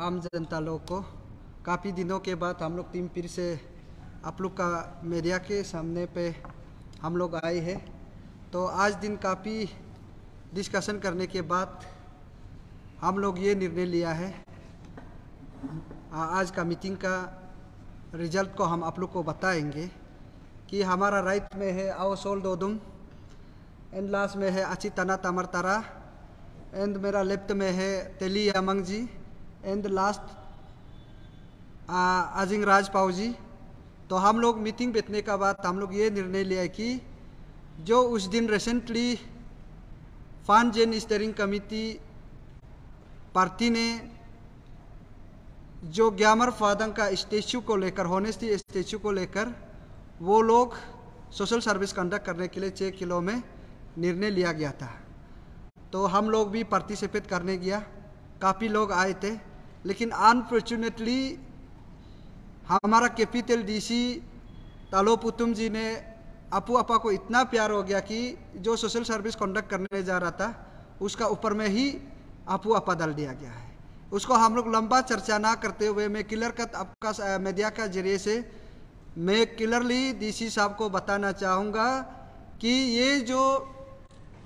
आम जनता लोग को। काफ़ी दिनों के बाद हम लोग टीम फिर से आप लोग का मीडिया के सामने पे हम लोग आए हैं। तो आज दिन काफ़ी डिस्कशन करने के बाद हम लोग ये निर्णय लिया है। आज का मीटिंग का रिज़ल्ट को हम आप लोग को बताएँगे कि हमारा राइट में है आओ सोल दोदुम एंड लास्ट में है अची तना तमर तारा, एंड मेरा लेफ़्ट में है तेली यामंग जी एंड लास्ट अजिंग राज पाव जी तो हम लोग मीटिंग बैठने का बाद हम लोग ये निर्णय लिया कि जो उस दिन रिसेंटली फान जेन स्टेयरिंग कमिटी पार्टी ने जो ग्यामर फादंग का स्टेचू को लेकर होनेस्टी स्टेचू को लेकर, वो लोग सोशल सर्विस कंडक्ट करने के लिए छः किलो में निर्णय लिया गया था। तो हम लोग भी पार्टिसिपेट करने गया। काफ़ी लोग आए थे। लेकिन अनफॉर्चुनेटली हमारा कैपिटल डीसी तालो पुतुम जी ने अपू अपा को इतना प्यार हो गया कि जो सोशल सर्विस कंडक्ट करने जा रहा था, उसका ऊपर में ही अपू अपा डाल दिया गया है। उसको हम लोग लंबा चर्चा ना करते हुए मैं क्लियर कट आपका मीडिया का ज़रिए से मैं क्लियरली डीसी साहब को बताना चाहूँगा कि ये जो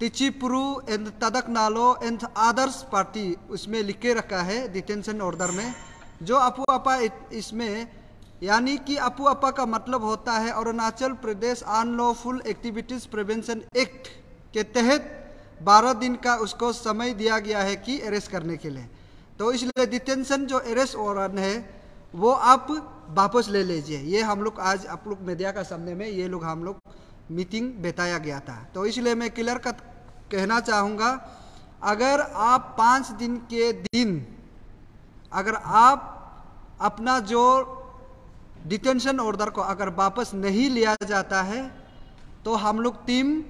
टिचिपुरु एंड तदक नालो एंड आदर्श पार्टी उसमें लिखे रखा है डिटेंशन ऑर्डर में, जो अपू अपा इसमें, यानी कि अपू अपा का मतलब होता है Arunachal Pradesh unlawful activities prevention act के तहत 12 दिन का उसको समय दिया गया है कि अरेस्ट करने के लिए। तो इसलिए डिटेंशन जो अरेस्ट वारंट है, वो आप वापस ले लीजिए। ये हम लोग आज आप लोग मीडिया का सामने में, ये लोग हम लोग मीटिंग बताया गया था। तो इसलिए मैं क्लियर का कहना चाहूँगा, अगर आप पाँच दिन के दिन, अगर आप अपना जो डिटेंशन ऑर्डर को अगर वापस नहीं लिया जाता है तो हम लोग टीम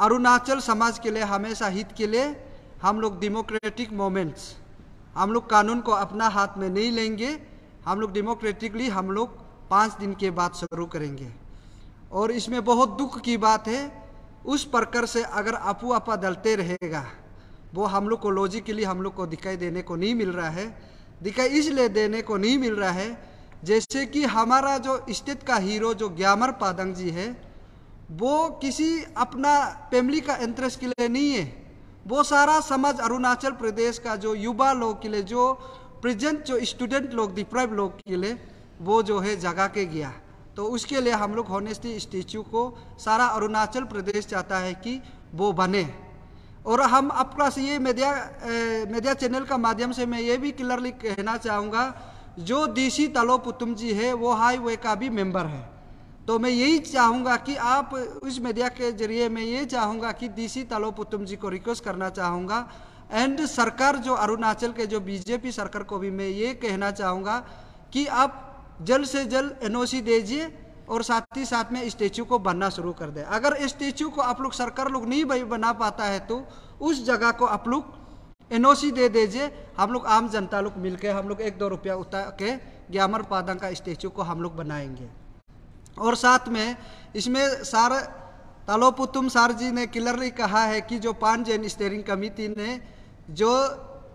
अरुणाचल समाज के लिए, हमेशा हित के लिए, हम लोग डेमोक्रेटिक मोमेंट्स हम लोग कानून को अपना हाथ में नहीं लेंगे, हम लोग डेमोक्रेटिकली हम लोग पाँच दिन के बाद शुरू करेंगे। और इसमें बहुत दुख की बात है, उस प्रकार से अगर अपू अपा दलते रहेगा, वो हम लोग को लॉजिकली हम लोग को दिखाई देने को नहीं मिल रहा है। दिखाई इसलिए देने को नहीं मिल रहा है, जैसे कि हमारा जो स्टेट का हीरो, जो ग्यामर पादंग जी है, वो किसी अपना फैमिली का इंटरेस्ट के लिए नहीं है। वो सारा समाज अरुणाचल प्रदेश का जो युवा लोग के लिए, जो प्रेजेंट जो स्टूडेंट लोग डिप्राइव लोग के लिए, वो जो है जगा के गया। तो उसके लिए हम लोग होनेस्टी स्टेचू को सारा अरुणाचल प्रदेश चाहता है कि वो बने। और हम आपका से ये मीडिया मीडिया चैनल का माध्यम से मैं ये भी क्लियरली कहना चाहूँगा, जो डीसी तालो पुतुम जी है, वो हाईवे का भी मेंबर है। तो मैं यही चाहूँगा कि आप उस मीडिया के ज़रिए मैं ये चाहूँगा कि डीसी तालो पुतुम जी को रिक्वेस्ट करना चाहूँगा। एंड सरकार जो अरुणाचल के जो बीजेपी सरकार को भी मैं ये कहना चाहूँगा कि आप जल्द से जल्द एनओसी दीजिए और साथ ही साथ में स्टेचू को बनना शुरू कर दे। अगर स्टेचू को आप लोग सरकार लोग नहीं बना पाता है तो उस जगह को आप लोग एनओसी दे दीजिए। हम लोग आम जनता लोग मिलकर हम लोग एक दो रुपया उतार के ग्यामर पादंग का स्टेचू को हम लोग बनाएँगे। और साथ में इसमें सार तालोपुतुम सार जी ने क्लियरली कहा है कि जो पान जैन स्टेयरिंग कमेटी ने जो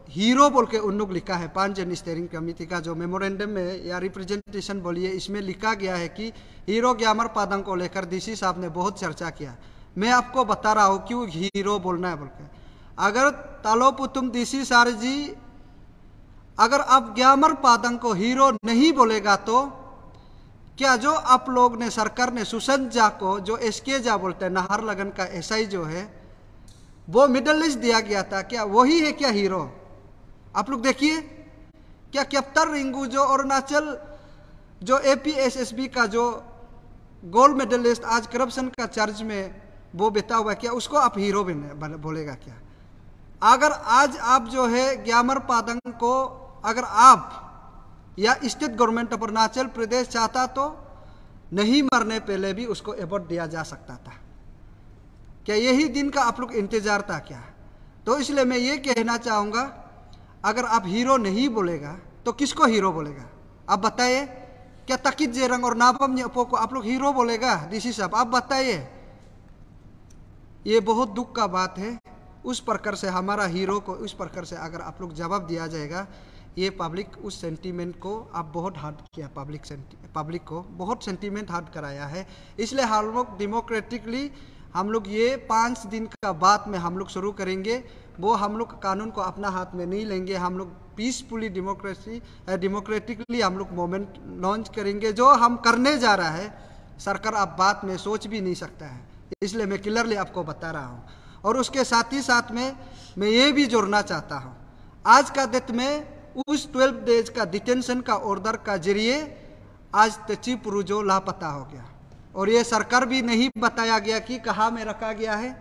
हीरो बोल के उन लोग लिखा है, पाँच जन स्टेयरिंग कमेटी का जो मेमोरेंडम में या रिप्रेजेंटेशन बोलिए, इसमें लिखा गया है कि हीरो ग्यामर पादंग को लेकर डीसी साहब ने बहुत चर्चा किया। मैं आपको बता रहा हूँ क्यों हीरो बोलना है बोल के। अगर तालो पुतुम डीसी सार जी, अगर आप ग्यामर पादंग को हीरो नहीं बोलेगा तो क्या जो आप लोग ने, सरकार ने, सुशांत झा को, जो एस के जा बोलते हैं, नाहर लगन का एसआई जो है, वो मिडल लिस्ट दिया गया था, क्या वही है क्या हीरो? आप लोग देखिए, क्या कैप्टर रिंगू जो अरुणाचल, जो एपीएसएसबी का जो गोल्ड मेडलिस्ट आज करप्शन का चार्ज में वो बेता हुआ क्या उसको आप हीरो बोलेगा क्या? अगर आज आप जो है ग्यामर पादंग को, अगर आप या state government of Arunachal Pradesh चाहता तो नहीं मरने पहले भी उसको अवार्ड दिया जा सकता था। क्या यही दिन का आप लोग इंतज़ार था क्या? तो इसलिए मैं ये कहना चाहूँगा अगर आप हीरो नहीं बोलेगा तो किसको हीरो बोलेगा? आप बताइए। क्या तकित जेरंग और नाबम न्यपो को आप लोग हीरो बोलेगा? डीसी साहब, आप बताइए। ये बहुत दुख का बात है। उस प्रकार से हमारा हीरो को, उस प्रकार से अगर आप लोग जवाब दिया जाएगा, ये पब्लिक उस सेंटीमेंट को आप बहुत हार्ड किया पब्लिक पब्लिक को बहुत सेंटीमेंट हार्ड कराया है। इसलिए हम लोग डेमोक्रेटिकली हम लोग ये पाँच दिन का बाद में हम लोग शुरू करेंगे। वो हम लोग कानून को अपना हाथ में नहीं लेंगे। हम लोग पीसफुली डेमोक्रेसी डेमोक्रेटिकली हम लोग मोमेंट लॉन्च करेंगे। जो हम करने जा रहा है, सरकार अब बात में सोच भी नहीं सकता है। इसलिए मैं क्लियरली आपको बता रहा हूँ। और उसके साथ ही साथ में मैं ये भी जोड़ना चाहता हूँ। आज का डेट में उस ट्वेल्व डेज़ का डिटेंशन का ऑर्डर का ज़रिए आज तचिपुरु जो लापता हो गया। और ये सरकार भी नहीं बताया गया कि कहाँ में रखा गया है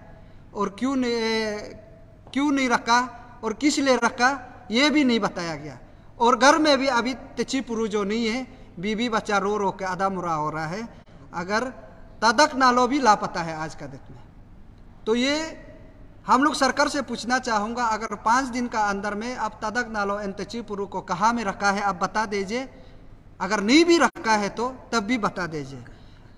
और क्यों नहीं क्यों नहीं रखा और किस लिए रखा, ये भी नहीं बताया गया। और घर में भी अभी तचिपुरु जो नहीं है बीबी बच्चा रो रो के आधा मुरा हो रहा है। अगर तदक नालो भी लापता है आज का दिन में। तो ये हम लोग सरकार से पूछना चाहूँगा, अगर पाँच दिन का अंदर में अब तदक नालो एन तचिपुरु को कहाँ में रखा है, आप बता दीजिए। अगर नहीं भी रखा है तो तब भी बता दीजिए।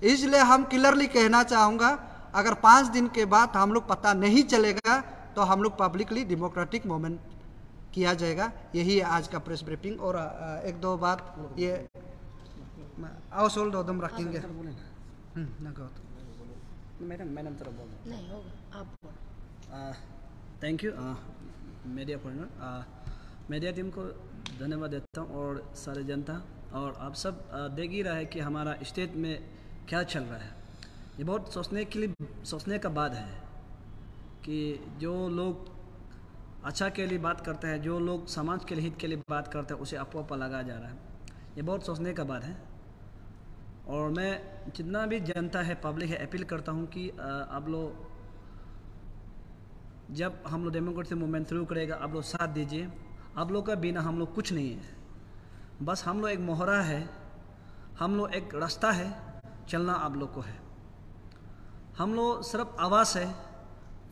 इसलिए हम क्लियरली कहना चाहूँगा अगर पाँच दिन के बाद हम लोग पता नहीं चलेगा तो हम लोग पब्लिकली डेमोक्रेटिक मोमेंट किया जाएगा। यही है आज का प्रेस ब्रीफिंग और एक दो बात ये हाउस होल्ड उदम रखेंगे। मैडम मैडम तरफ़ बोल। नहीं होगा। आप thank you media partner media team को धन्यवाद देता हूँ और सारे जनता और आप सब देख ही रहा है कि हमारा स्टेट में क्या चल रहा है? ये बहुत सोचने के लिए, सोचने का बात है कि जो लोग अच्छा के लिए बात करते हैं, जो लोग समाज के लिए, हित के लिए बात करते हैं, उसे अपो अपा लगाया जा रहा है। ये बहुत सोचने का बात है। और मैं जितना भी जनता है, पब्लिक है, अपील करता हूँ कि आप लोग जब हम लोग डेमोक्रेसी मूवमेंट शुरू करेगा, आप लोग साथ दीजिए। आप लोग का बिना हम लोग कुछ नहीं है। बस हम लोग एक मोहरा है। हम लोग एक रास्ता है। चलना आप लोग को है। हम लोग सिर्फ़ आवाज़ है,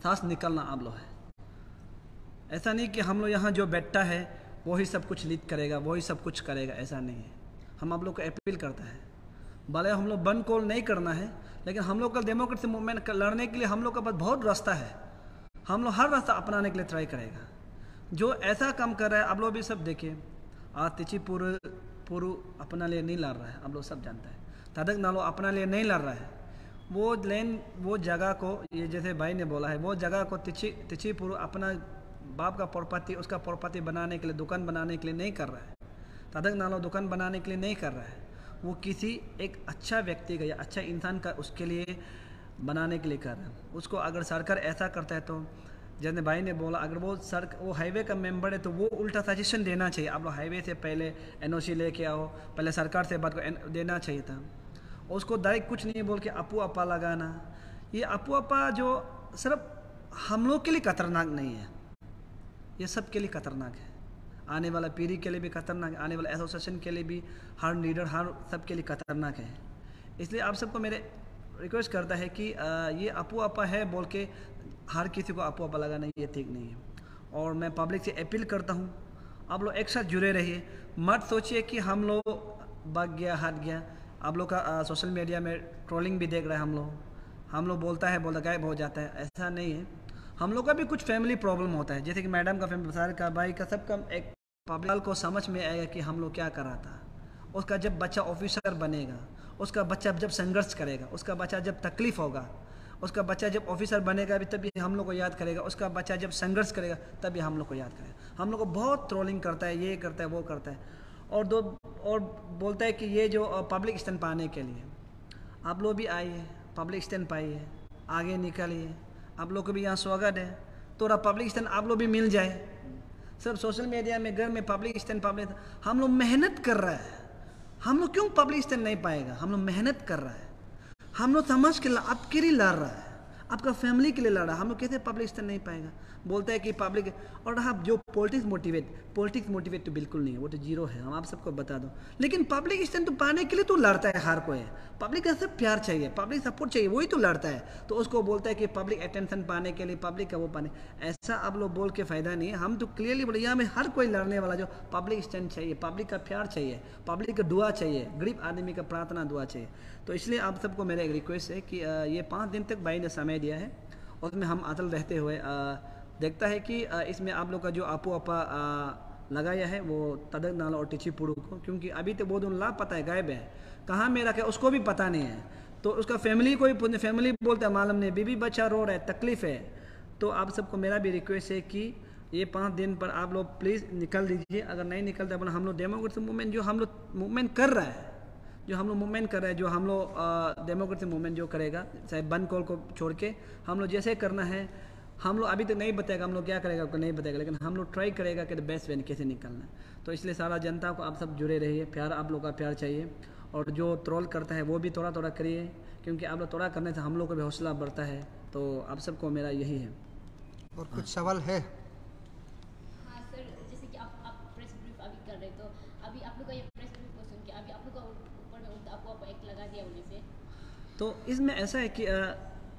सांस निकलना आप लोग है। ऐसा नहीं कि हम लोग यहाँ जो बैठता है, वही सब कुछ लीड करेगा, वही सब कुछ करेगा, ऐसा नहीं है। हम आप लोग को अपील करता है। भले हम लोग बंद कॉल नहीं करना है, लेकिन हम लोग का डेमोक्रेसी मूवमेंट लड़ने के लिए हम लोग का पास बहुत रास्ता है। हम लोग हर रास्ता अपनाने के लिए ट्राई करेगा। जो ऐसा काम कर रहा है, आप लोग भी सब देखिए। आज तिची पूर्व पूर्व अपना लिए नहीं लड़ रहा है, आप लोग सब जानते हैं। तदक नालो अपना लिए नहीं लड़ रहा है। वो लेन, वो जगह को, ये जैसे भाई ने बोला है, वो जगह को तिची तिची पूर्व अपना बाप का प्रॉपर्टी, उसका प्रॉपर्टी बनाने के लिए, दुकान बनाने के लिए नहीं कर रहा है। तदक नालो दुकान बनाने के लिए नहीं कर रहा है। वो किसी एक अच्छा व्यक्ति का या अच्छा इंसान का उसके लिए बनाने के लिए कर रहा है। उसको अगर सरकार ऐसा करता है तो जैसे भाई ने बोला, अगर वो सर, वो हाईवे का मेंबर है तो वो उल्टा सजेशन देना चाहिए। आप लोग हाईवे से पहले एनओसी लेके आओ, पहले सरकार से बात को देना चाहिए था। उसको डायरेक्ट कुछ नहीं बोल के अपू अपा लगाना। ये अपू अपा जो सिर्फ़ हम लोग के लिए खतरनाक नहीं है। ये सब के लिए खतरनाक है। आने वाला पीढ़ी के लिए भी खतरनाक है आने वाला एसोसिएशन के लिए भी, हर लीडर हर सब के लिए खतरनाक है। इसलिए आप सबको मेरे रिक्वेस्ट करता है कि ये अपू अपा है बोल के हर किसी को अपू अपा लगाना ये ठीक नहीं है। और मैं पब्लिक से अपील करता हूँ। आप लोग एक साथ जुड़े रहिए। मत सोचिए कि हम लोग भाग गया हाथ गया। आप लोग का सोशल मीडिया में ट्रोलिंग भी देख रहे हैं हम लोग। हम लोग बोलता है, बोलता गायब हो जाता है। ऐसा नहीं है। हम लोग का भी कुछ फैमिली प्रॉब्लम होता है। जैसे कि मैडम का फैमिली सारे का, भाई का, सबका एक पब्लिक को समझ में आएगा कि हम लोग क्या कर रहा था। उसका जब बच्चा ऑफिसर बनेगा, उसका बच्चा जब संघर्ष करेगा, उसका बच्चा जब तकलीफ़ होगा, उसका बच्चा जब ऑफिसर बनेगा भी तभी हम लोग को याद करेगा, उसका बच्चा जब संघर्ष करेगा तभी हम लोग को याद करेगा। हम लोग को बहुत ट्रोलिंग करता है, ये करता है, वो करता है। और दो और बोलता है कि ये जो पब्लिक स्टैंड पाने के लिए, आप लोग भी आइए पब्लिक स्टैंड पाइए, आगे निकलिए, आप लोग को भी यहाँ स्वागत है। थोड़ा पब्लिक स्टैंड आप लोग भी मिल जाए। सब सोशल मीडिया में, घर में पब्लिक स्टैंड पब्लिक हम लोग मेहनत कर रहा है। हम लोग क्यों पब्लिक स्टैंड नहीं पाएगा? हम लोग मेहनत कर रहा है। हम लोग समझ के आपके लिए लड़ रहा है। आपका फैमिली के लिए लड़ा हम लोग कैसे पब्लिक स्टैंड नहीं पाएगा। बोलता है कि पब्लिक और हाँ जो पॉलिटिक्स मोटिवेट पॉलिटिक्स मोटिवेट तो बिल्कुल नहीं है। वो तो ज़ीरो है। हम आप सबको बता दो। लेकिन पब्लिक स्टैंड तो पाने के लिए तो लड़ता है हर कोई। पब्लिक का सब प्यार चाहिए पब्लिक सपोर्ट चाहिए, वही तो लड़ता है। तो उसको बोलता है कि पब्लिक अटेंशन पाने के लिए पब्लिक का वो पाने। ऐसा आप लोग बोल के फ़ायदा नहीं है। हम तो क्लियरली बोले, यहाँ में हर कोई लड़ने वाला जो पब्लिक स्टैंड चाहिए पब्लिक का प्यार चाहिए पब्लिक का दुआ चाहिए, गरीब आदमी का प्रार्थना दुआ चाहिए। तो इसलिए आप सबको मेरा एक रिक्वेस्ट है कि ये पाँच दिन तक भाई ने समय दिया है। उसमें हम अतल रहते हुए देखता है कि इसमें आप लोग का जो आपो आपा लगाया है, वो तदक नाला और टिची पुड़ू को, क्योंकि अभी तो वो दोनों लापता है, गायब है। कहाँ में रखे उसको भी पता नहीं है। तो उसका फैमिली को भी फैमिली बोलता है, मालूम नहीं, बीबी बच्चा रो रहा है, तकलीफ़ है। तो आप सबको मेरा भी रिक्वेस्ट है कि ये पाँच दिन पर आप लोग प्लीज़ निकल दीजिए। अगर नहीं निकलते अपना हम लोग डेमोक्रेसी मूवमेंट जो हम लोग मूवमेंट कर रहा है जो हम लोग मूवमेंट कर रहे हैं, जो हम लोग डेमोक्रेसी मूवमेंट जो करेगा, चाहे बंद कॉल को छोड़ के, हम लोग जैसे करना है, हम लोग अभी तक नहीं बताएगा, हम लोग क्या करेगा, आपको नहीं बताएगा, लेकिन हम लोग ट्राई करेगा कि बेस्ट वे कैसे निकलना तो इसलिए सारा जनता को आप सब जुड़े रहिए, प्यार, आप लोग का प्यार चाहिए, और जो ट्रोल करता है, वो भी थोड़ा थोड़ा करिए, क्योंकि आप लोग थोड़ा करने से हम लोग को भी हौसला बढ़ता है। तो आप सबको मेरा यही है। और कुछ सवाल हाँ सर जैसे कि आप आप प्रेस ब्रीफ अभी कर रहे तो अभी आप लोग का ये प्रेस ब्रीफ को सुन के अभी आप लोग का ऊपर में आपको आप एक्ट लगा दिया उन्हें से तो इसमें ऐसा है कि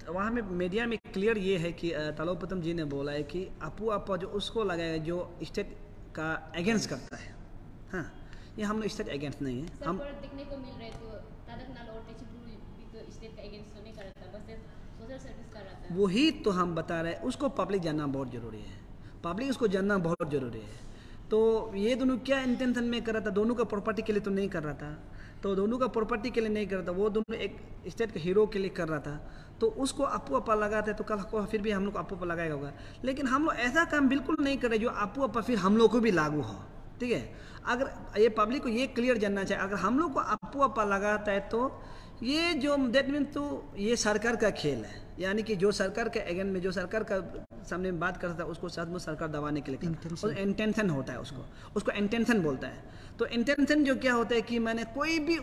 वहाँ में मीडिया में क्लियर ये है कि तलोपतम जी ने बोला है कि अपू अपा जो उसको लगाएगा जो स्टेट का अगेंस्ट करता है। हाँ ये हम लोग स्टेट अगेंस्ट नहीं है। हम देखने को मिल रहे तो तो तो वही तो हम बता रहे हैं उसको पब्लिक जानना बहुत ज़रूरी है। पब्लिक उसको जानना बहुत ज़रूरी है। तो ये दोनों क्या इंटेंशन में कर रहा था? दोनों का प्रॉपर्टी के लिए तो नहीं कर रहा था। तो दोनों का प्रॉपर्टी के लिए नहीं कर रहा था वो दोनों एक स्टेट के हीरो के लिए कर रहा था। तो उसको अपू अपा लगाते तो कल को फिर भी हम लोग अपू अपा लगाएगा होगा। लेकिन हम लोग ऐसा काम बिल्कुल नहीं कर रहे जो अपू अपा फिर हम लोग को भी लागू हो। ठीक है? अगर ये पब्लिक को ये क्लियर जानना चाहिए अगर हम लोग को अपू अपा लगाता है तो ये जो देट मीन तो ये सरकार का खेल है। यानी कि जो सरकार के अगेंस्ट में जो सरकार का सामने में बात करता है उसको सचमुच सरकार दबाने के लिए करता इंटेंशन होता है उसको। उसको इंटेंशन बोलता है। तो इंटेंशन जो क्या होता है कि मैंने कोई भी,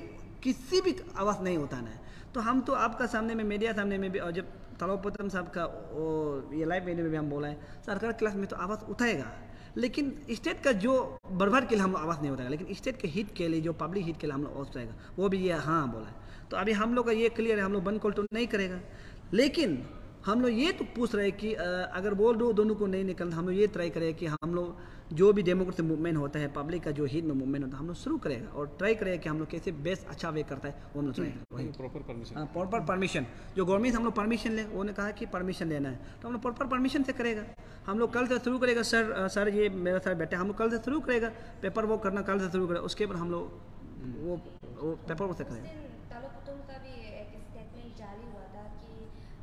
किसी भी आवाज़ नहीं उठाना है। तो हम तो आपका सामने में मीडिया सामने में भी, और जब तलोपतम साहब का वो ये लाइव वीडियो में भी हम बोला है, सरकार क्लास में तो आवाज़ उठाएगा। लेकिन स्टेट का जो बर्बाद के लिए हम आवाज़ नहीं उठाएगा, लेकिन स्टेट के हित के लिए, जो पब्लिक हित के लिए हम लोग आवाज़ उठाएगा, वो भी ये हाँ बोला है। तो अभी हम लोग का ये क्लियर है, हम लोग बंद कॉल तो नहीं करेगा। लेकिन हम लोग ये तो पूछ रहे हैं कि अगर बोल दो दोनों को नहीं निकलना, हम लोग ये ट्राई करें कि हम लोग जो भी डेमोक्रेसी मूवमेंट होता है पब्लिक का जो हित में मूवमेंट होता है हम लोग शुरू करेगा और ट्राई करेगा कि हम लोग कैसे बेस्ट अच्छा वे करता है वो हम लोग ट्राई प्रॉपर परमिशन हाँ प्रॉपर परमिशन जो गवर्नमेंट हम लोग परमिशन ले उन्होंने कहा कि परमिशन लेना है। तो हम लोग प्रॉपर परमिशन से करेगा। हम लोग कल से शुरू करेगा सर सर ये मेरा सर बैठे हम लोग कल से शुरू करेगा पेपर वर्क करना कल से शुरू करेगा। उसके बाद हम लोग वो वो पेपर वर्क से करेंगे। जारी हुआ था कि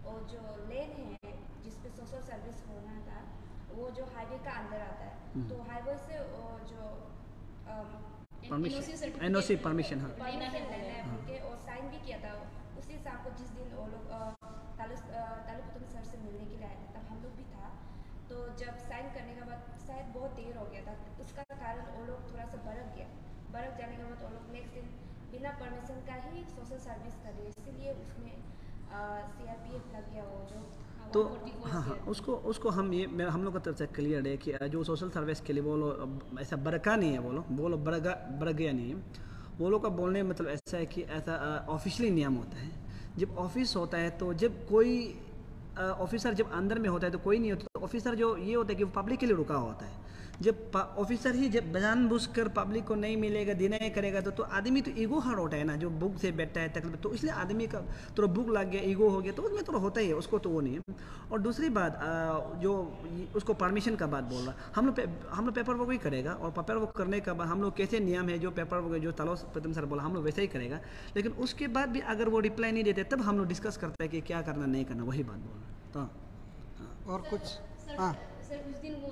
वो जो लेन है जिस पे सोशल सर्विस होना था वो जो हाईवे का अंदर आता है तो हाईवे से वो जो permission N O C permission हाँ परमिशन लेना है बोल के और साइन भी किया था उसी शाम को जिस दिन वो लोग तालु अ, सर से मिलने के लिए आए थे तब हम लोग भी था। तो जब साइन करने के बाद शायद बहुत देर हो गया था उसका कारण वो लोग थोड़ा सा बरक गया। बरक जाने के बाद वो लोग नेक्स्ट दिन बिना परमिशन का ही सोशल सर्विस कर रहे इसीलिए उसमें सी आर पी एफ़ लग गया वो जो तो हाँ हाँ उसको उसको हम ये मेरा हम लोग का तरफ़ से क्लियर है कि, जो सोशल सर्विस के लिए बोलो ऐसा बरका नहीं है बोलो बोलो बरगा बरगया नहीं है। वो लोग का बोलने मतलब ऐसा है कि ऐसा ऑफिशियली नियम होता है। जब ऑफ़िस होता है तो जब कोई ऑफिसर जब अंदर में होता है तो कोई नहीं होता तो ऑफिसर जो ये होता है कि वो पब्लिक के लिए रुका होता है। जब ऑफिसर ही जब जानबूझ कर पब्लिक को नहीं मिलेगा डिनाई करेगा तो, तो आदमी तो ईगो हर्ट होता है ना जो बुक से बैठता है तकलीफ़ तो इसलिए आदमी का थोड़ा बुक लग गया ईगो हो गया तो उसमें थोड़ा होता ही है उसको तो वो नहीं है। और दूसरी बात जो उसको परमिशन का बात बोल रहा हम लोग पे- हम लोग पेपर वर्क ही करेगा और पेपर वर्क करने का बाद हम लोग कैसे नियम है जो पेपर वर्क जो तलो प्रथम सर बोला हम लोग वैसे ही करेगा। लेकिन उसके बाद भी अगर वो रिप्लाई नहीं देते तब हम लोग डिस्कस करते हैं कि क्या करना नहीं करना वही बात बोल रहे हैं। तो और कुछ हाँ। सर उस दिन वो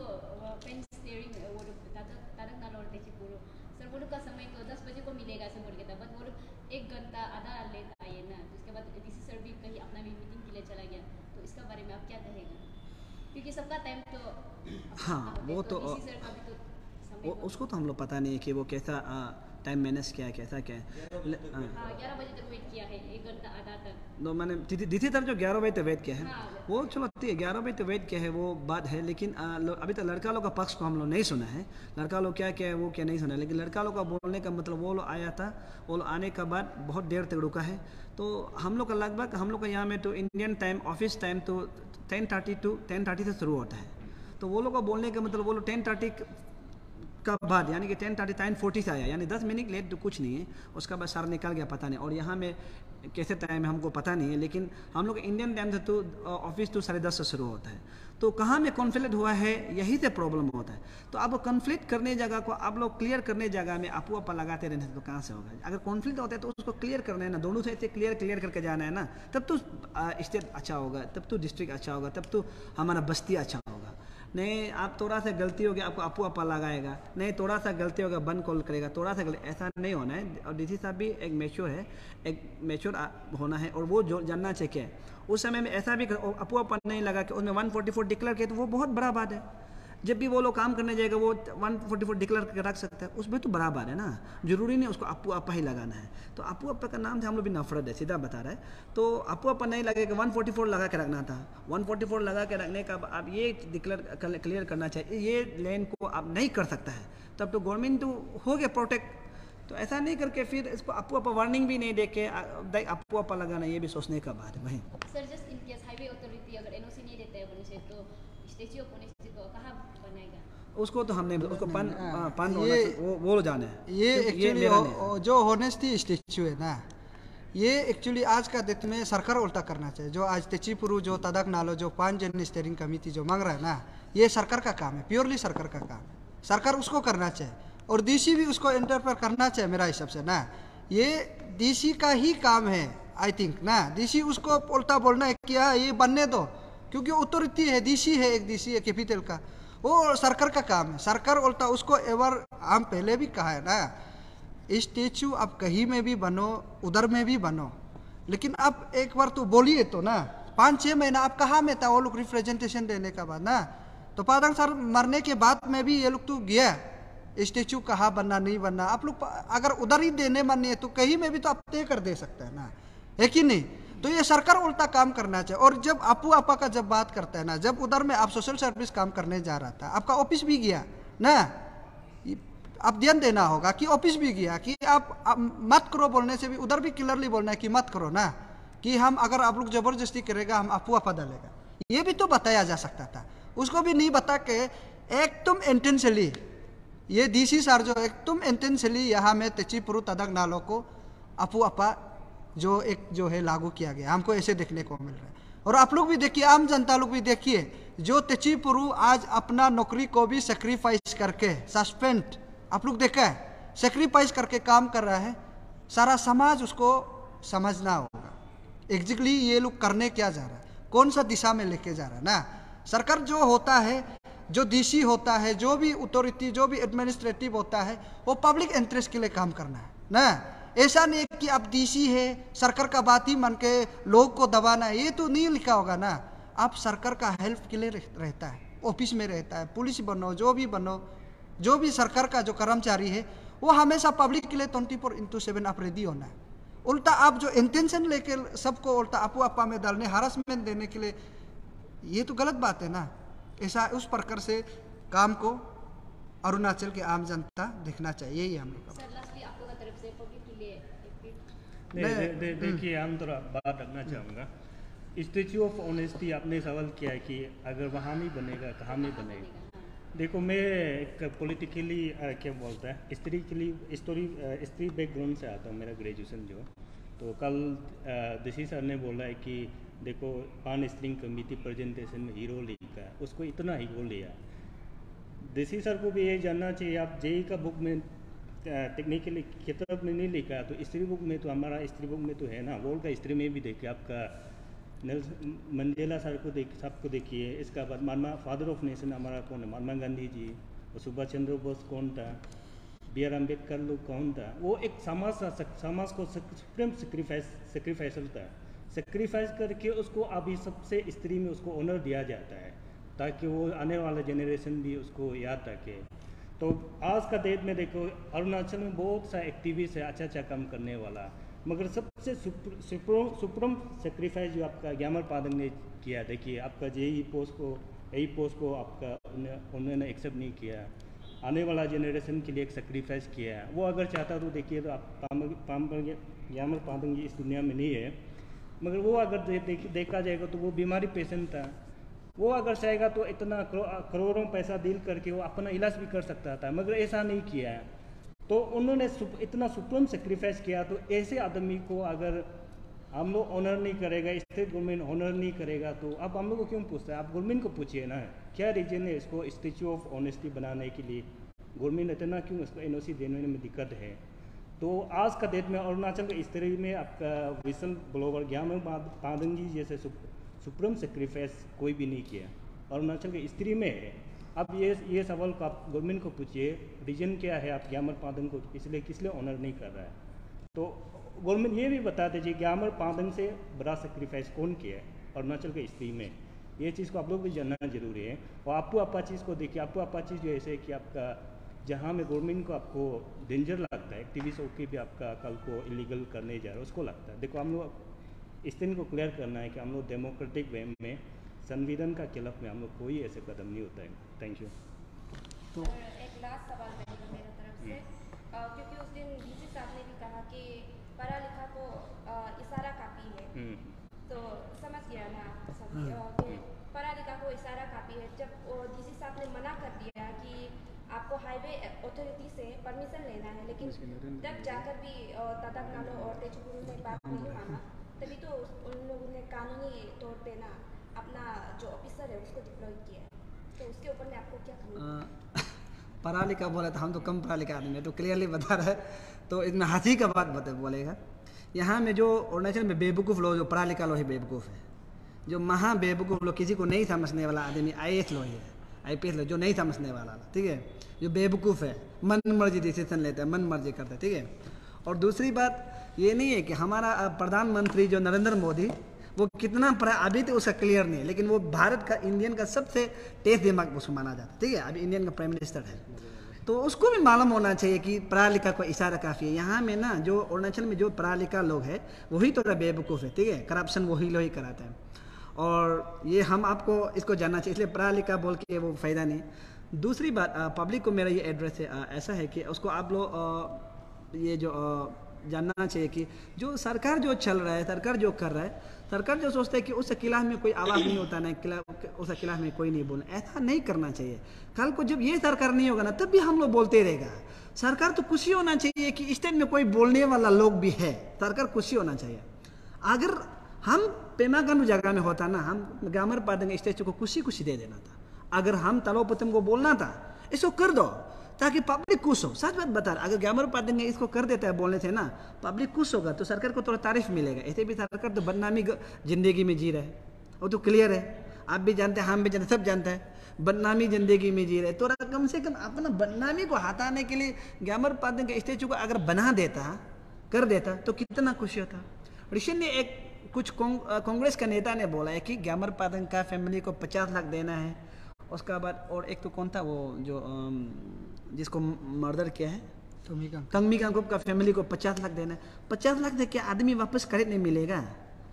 पेन स्टेयरिंग वो लोग तारक तादक नाल और टेचिपुर सर वो लोग का समय तो दस बजे को मिलेगा ऐसे बोल के था बट वो लोग एक घंटा आधा लेट आए ना तो उसके बाद डी सर भी कहीं अपना भी मीटिंग के लिए चला गया। तो इसका बारे में आप क्या कहेगा? क्योंकि सबका टाइम तो हाँ, वो तो तो, तो समय उसको तो हम लोग पता नहीं है कि वो कैसा टाइम मैनेज किया है कैसा क्या ले- ग्यारह बजे तक वेट किया एक घंटा आधा तक। तो मैंने दीदी तरफ़ जो ग्यारह बजे तक वेट किया है हाँ। वो चलो है ग्यारह बजे तक वेट किया है वो बात है लेकिन आ, लो- अभी तक लड़का लोग का पक्ष को हम लोग नहीं सुना है। लड़का लोग क्या क्या है वो क्या नहीं सुना है लेकिन लड़का लोग का बोलने का मतलब वो लोग आया था वो लोग आने के बाद बहुत देर तक रुका है। तो हम लोग का लगभग हम लोग का यहाँ में तो इंडियन टाइम ऑफ़िस टाइम तो ten thirty to ten thirty से शुरू होता है। तो वो लोग का बोलने का मतलब वो लोग टेन थर्टी का बाद, यानी कि टेन थर्टी टाइन फोर्टी से आया। यानी दस मिनट लेट तो कुछ नहीं है। उसका बाद सर निकल गया, पता नहीं। और यहाँ में कैसे टाइम है हमको पता नहीं है, लेकिन हम लोग इंडियन टाइम से तो ऑफ़िस तो साढ़े दस से शुरू होता है। तो कहाँ में कॉन्फ्लिक्ट हुआ है, यही से प्रॉब्लम होता है। तो आप कॉन्फ्लिक्ट करने जगह को आप लोग क्लियर करने जगह में आपू आपा लगाते रहने तो कहाँ से होगा? अगर कॉन्फ्लिक्ट होता है तो उसको क्लियर करना है ना। दोनों से ऐसे क्लियर क्लियर करके जाना है ना, तब तो स्टेट अच्छा होगा, तब तो डिस्ट्रिक्ट अच्छा होगा, तब तो हमारा बस्ती अच्छा होगा। नहीं, आप थोड़ा सा गलती हो गया आपको अपू अपा लगाएगा। नहीं, थोड़ा सा गलती हो गया बंद कॉल करेगा। थोड़ा सा गलती, ऐसा नहीं होना है। और डी साहब भी एक मेच्योर है, एक मेच्योर होना है। और वो जो, जानना चाहिए उस समय में ऐसा भी अपू अपा नहीं लगा कि उसमें 144 डिक्लेयर किया तो वो बहुत बड़ा बात है। जब भी वो लोग काम करने जाएगा, वो 144 डिक्लेयर करके रख सकता है। उसमें तो बराबर है ना। ज़रूरी नहीं उसको अपू अपा ही लगाना है। तो अपू अपा का नाम से हम लोग भी नफरत है, सीधा बता रहा है। तो अपू अपा नहीं लगेगा 144 लगा के रखना था। 144 लगा के रखने का आप ये डिक्लेयर क्लियर करना चाहिए। ये लेन को आप नहीं कर सकता है। तब तो गवर्नमेंट तो हो गया प्रोटेक्ट तो ऐसा नहीं करके फिर इसको अपू अपा वार्निंग भी नहीं दे के अपू अपा लगाना, ये भी सोचने का बात है वही sir just in case highway authority अगर एनओसी नहीं देता है तो स्टेच्यू ऑफ़ यूनिटी को कहाँ बनाएगा उसको तो हमने उसको पान पान ये वो वो जाने ये एक्चुअली जो होनेस्टी स्टेच्यू है ना ये एक्चुअली आज का डेट में सरकार उल्टा करना चाहिए। जो आज तेचीपुरु जो तदक नालो जो पाँच जन स्टेयरिंग कमेटी जो मांग रहा है ना ये सरकार का काम है प्योरली सरकार का काम। सरकार उसको करना चाहिए और डीसी भी उसको इंटरफेयर करना चाहिए मेरा हिसाब से ना। ये डीसी का ही काम है आई थिंक ना। डीसी उसको उल्टा बोलना है क्या ये बनने दो। क्योंकि अथॉरिटी है डीसी है एक डीसी है कैपिटल का। वो सरकार का काम है। सरकार उल्टा उसको एवर हम पहले भी कहा है ना, स्टेचू आप कहीं में भी बनो, उधर में भी बनो। लेकिन अब एक बार तो बोलिए तो ना, पाँच छः महीना आप कहाँ में था वो लोग रिप्रेजेंटेशन देने का बाद ना? तो पादंग सर मरने के बाद में भी ये लोग तो गया। स्टेचू कहाँ बनना, नहीं बनना? आप लोग अगर उधर ही देने मन नहीं है तो कहीं में भी तो आप तय कर दे सकते हैं ना। है कि नहीं? तो ये सरकार उल्टा काम करना चाहिए। और जब आपू आपा का जब बात करता है ना जब उधर में आप सोशल सर्विस काम करने जा रहा था आपका ऑफ़िस भी गया ना? आप ध्यान देना होगा कि ऑफ़िस भी गया कि आप, आप मत करो बोलने से भी उधर भी क्लियरली बोलना है कि मत करो ना कि हम अगर आप लोग ज़बरदस्ती करेगा हम आपू आपा डालेगा। ये भी तो बताया जा सकता था। उसको भी नहीं बता के एक तुम इंटेंशली ये डीसी सर जो एक तुम इंटेंशली यहाँ में तेचीपुरु तदक नालों को अपू अपा जो एक जो है लागू किया गया। हमको ऐसे देखने को मिल रहा है। और आप लोग भी देखिए, आम जनता लोग भी देखिए, जो तेचीपुरु आज अपना नौकरी को भी सेक्रीफाइस करके सस्पेंड आप लोग देखा है? सेक्रीफाइस करके काम कर रहा है। सारा समाज उसको समझना होगा। एग्जैक्टली ये लोग करने क्या जा रहा है? कौन सा दिशा में लेके जा रहा है ना? सरकार जो होता है, जो डीसी होता है, जो भी अथॉरिटी जो भी एडमिनिस्ट्रेटिव होता है, वो पब्लिक इंटरेस्ट के लिए काम करना है, ना? ऐसा नहीं कि आप डीसी है, सरकार का बात ही मन के लोग को दबाना ये तो नहीं लिखा होगा ना। आप सरकार का हेल्प के लिए रहता है, ऑफ़िस में रहता है, पुलिस बनो, जो भी बनो, जो भी सरकार का जो कर्मचारी है, वो हमेशा पब्लिक के लिए ट्वेंटी फोर इंटू सेवन आप रेडी होना है। उल्टा आप जो इंटेंशन लेके सबको उल्टा अपू आपा में डालने हरासमेंट देने के लिए, ये तो गलत बात है ना। ऐसा उस प्रकार से काम को अरुणाचल के आम जनता देखना चाहिए यही हम। लोग देखिए हम थोड़ा बात रखना चाहूँगा। स्टेचू ऑफ़ ऑनेस्टी आपने सवाल किया है कि अगर वहाँ नहीं बनेगा कहाँ में बनेगा। देखो मैं एक पॉलिटिकली क्या बोलता है स्त्री के लिए स्टोरी स्त्री बैकग्राउंड से आता हूँ मेरा ग्रेजुएशन जो। तो कल दिशी सर ने बोला है कि देखो पान स्ट्रिंग कमिटी प्रेजेंटेशन में हीरो लिखा है उसको इतना हीरो लिया। देसी सर को भी ये जानना चाहिए आप जेई का बुक में टेक्निकली किताब में नहीं लिखा तो स्त्री बुक में तो हमारा स्त्री बुक में तो है ना? वर्ल्ड का स्त्री में भी देखिए आपका मंडेला सर को देख, सबको देखिए। इसका बाद महात्मा फादर ऑफ़ नेशन हमारा कौन है? महात्मा गांधी जी और सुभाष चंद्र बोस कौन था? बी आर अंबेडकर लोग कौन था? वो एक समाज था समाज को सुप्रीम सेक्रीफाइस सेक्रीफाइसल था। सेक्रीफाइस करके उसको अभी सबसे स्त्री में उसको ऑनर दिया जाता है, ताकि वो आने वाला जनरेशन भी उसको याद रखे। तो आज का डेट में देखो अरुणाचल में बहुत सा एक्टिविस्ट है अच्छा अच्छा काम करने वाला। मगर सबसे सुप्रम सेक्रीफाइस जो आपका ग्यामर पादन ने किया देखिए आपका जेई पोस्ट को यही पोस्ट को आपका उन्होंने एक्सेप्ट नहीं किया। आने वाला जनरेशन के लिए एक सेक्रीफाइस किया है। वो अगर चाहता तो देखिए तो आप ग्यामर पादंगी इस दुनिया में नहीं है। मगर वो अगर दे, दे, देखा जाएगा तो वो बीमारी पेशेंट था। वो अगर चाहेगा तो इतना करोड़ों पैसा डील करके वो अपना इलाज भी कर सकता था, मगर ऐसा नहीं किया है। तो उन्होंने सुप- इतना सुप्रीम सेक्रीफाइस किया तो ऐसे आदमी को अगर हम लोग ऑनर नहीं करेगा स्टेट गवर्नमेंट ऑनर नहीं करेगा तो अब हम लोग को क्यों पूछते हैं? आप गवर्नमेंट को पूछिए ना। क्या रीजन है इसको स्टेचू ऑफ़ ऑनेस्टी बनाने के लिए? गवर्नमेंट इतना क्यों इसको एन देने में दिक्कत है? तो आज का डेट में अरुणाचल के स्त्री में आपका विसल ब्लोवर ज्ञान पादंगी जैसे सुप्रीम सेक्रीफाइस कोई भी नहीं किया। अरुणाचल के स्त्री में है। अब ये ये सवाल को आप गवर्नमेंट को पूछिए रीजन क्या है, आप ग्यामर पादंग को इसलिए, किस लिए ऑनर नहीं कर रहा है? तो गवर्नमेंट ये भी बता दीजिए, ग्यामर पादंग से बड़ा सेक्रीफाइस कौन किया है? अरुणाचल के स्त्री में। ये चीज़ को आप लोग भी जानना ज़रूरी है। और आपको अपा चीज़ को देखिए आपको अपा चीज़ जो ऐसे है कि आपका, जहाँ में गवर्नमेंट को आपको डेंजर लगता है एक्टिविस्ट ओके भी आपका कल को इलीगल करने जा रहा है, उसको लगता है। देखो, हम लोग इस दिन को क्लियर करना है कि हम लोग डेमोक्रेटिक वे में संविधान का खिलाफ में हम लोग कोई ऐसे कदम नहीं होता है थैंक यू और एक लास्ट सवाल मेरे तरफ़ से। अ, क्योंकि उस दिन डीसी साहब ने भी कहा कि पढ़ा लिखा को इशारा काफ़ी है। हम्म। तो समझ गया ना सभी पढ़ा लिखा को इशारा काफ़ी है। जब डीसी साहब ने मना कर दिया कि आपको हाईवे अथॉरिटी से परमिशन लेना है लेकिन जब जाकर भी तदक नालो और तेजपुर ने बात नहीं माना। तभी तो उन लोगों ने कानूनी तौर पे ना अपना जो ऑफिसर है उसको डिप्लॉय किया तो उसके ऊपर में आपको क्या पढ़ा लिखा बोले तो हम तो कम पढ़ा लिखा आदमी है तो क्लियरली बता रहे तो इसमें हाथी का बात बता बोलेगा। यहाँ में जो अरुणाचल में बेवकूफ़ लोग, जो पढ़ा लिखा लोग ही बेवकूफ़ है। जो महा बेवकूफ़ लोग, किसी को नहीं समझने वाला आदमी आई एस लोग है आई पी एस लोग, जो नहीं समझने वाला, ठीक है? जो बेवकूफ़ है मन मर्ज़ी डिसीज़न लेता है मन मर्ज़ी करता है, ठीक है? और दूसरी बात ये नहीं है कि हमारा प्रधानमंत्री जो नरेंद्र मोदी, वो कितना पढ़ा अभी तो उसका क्लियर नहीं है, लेकिन वो भारत का, इंडियन का सबसे तेज दिमाग उसको माना जाता है, ठीक है? अभी इंडियन का प्राइम मिनिस्टर है। तो उसको भी मालूम होना चाहिए कि पढ़ा लिखा को इशारा काफ़ी है। यहाँ में ना, जो अरुणाचल में जो पढ़ा लिखा लोग है, वही थोड़ा बेवकूफ़ है, ठीक है? करप्शन वही लोग ही कराते हैं। और ये हम आपको, इसको जानना चाहिए, इसलिए पढ़ा लिखा बोल के वो फ़ायदा नहीं। दूसरी बात पब्लिक को मेरा ये एड्रेस है ऐसा है कि उसको आप लोग ये जो जानना चाहिए कि जो सरकार जो चल रहा है, सरकार जो कर रहा है, सरकार जो सोचता है कि उस खिलाफ में कोई आवाज़ नहीं होता, ना खिलाफ, उस खिलाफ में कोई नहीं बोलना, ऐसा नहीं करना चाहिए। कल को जब ये सरकार नहीं होगा ना, तब भी हम लोग बोलते रहेगा। सरकार तो खुशी होना चाहिए कि स्टेट में कोई बोलने वाला लोग भी है, सरकार खुशी होना चाहिए। अगर हम पेमा गांडू जगह में होता ना, हम ग्रामर पादेंगे स्टेचू को खुशी खुशी दे देना था। अगर हम तलोपतम को बोलना था, इसको कर दो। ताकि पब्लिक खुश हो। सच बात बता रहा, अगर ग्रामर पादेंगे इसको कर देता है, बोलने से ना पब्लिक खुश होगा तो सरकार को थोड़ा तारीफ़ मिलेगा। ऐसे भी सरकार तो बदनामी ज़िंदगी में जी रहा है। वो तो क्लियर है। आप भी जानते हैं, हम भी जानते सब जानते हैं। बदनामी ज़िंदगी में जी रहे तो कम से कम अपना बदनामी को हटाने के लिए ग्रामर पादेंगे स्टेचू को अगर बना देता, कर देता तो कितना खुशी होता। ऋषि ने एक कुछ कांग- कांग्रेस का नेता ने बोला है कि ग्यामर पादन का फैमिली को पचास लाख देना है। उसका बाद और एक तो कौन था वो, जो जिसको मर्डर किया है। तंगमी कांग का। फैमिली को पचास लाख देना है। पचास लाख दे के आदमी वापस करे नहीं मिलेगा।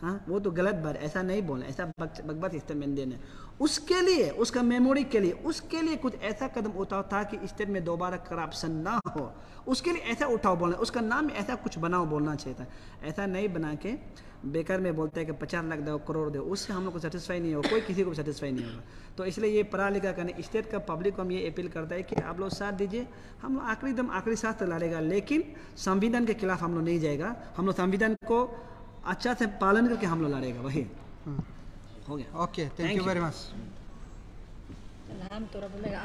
हाँ वो तो गलत बात, ऐसा नहीं बोलना, ऐसा बकबात स्टेटमेंट देना। उसके लिए, उसका मेमोरी के लिए, उसके लिए कुछ ऐसा कदम उठाओ ताकि स्टेट में दोबारा करप्शन ना हो। उसके लिए ऐसा उठाओ बोलना, उसका नाम ऐसा कुछ बनाओ बोलना चाहिए था। ऐसा नहीं बना के बेकार में बोलते हैं कि पचास लाख दो करोड़ दो, उससे हम लोग को सेटिस्फाई नहीं होगा, कोई किसी को सेटिस्फाई नहीं होगा। तो इसलिए ये पढ़ा लिखा करने स्टेट का पब्लिक को हम ये अपील करता है कि आप लोग साथ दीजिए, हम लोग आखिरी दम आखिरी सांस तक लड़ेगा लेकिन संविधान के खिलाफ हम लोग नहीं जाएगा। हम लोग संविधान को अच्छा से पालन करके हम लोग लड़ेगा वही। हो। गया। Okay thank you very much नाम तोरा बोलेगा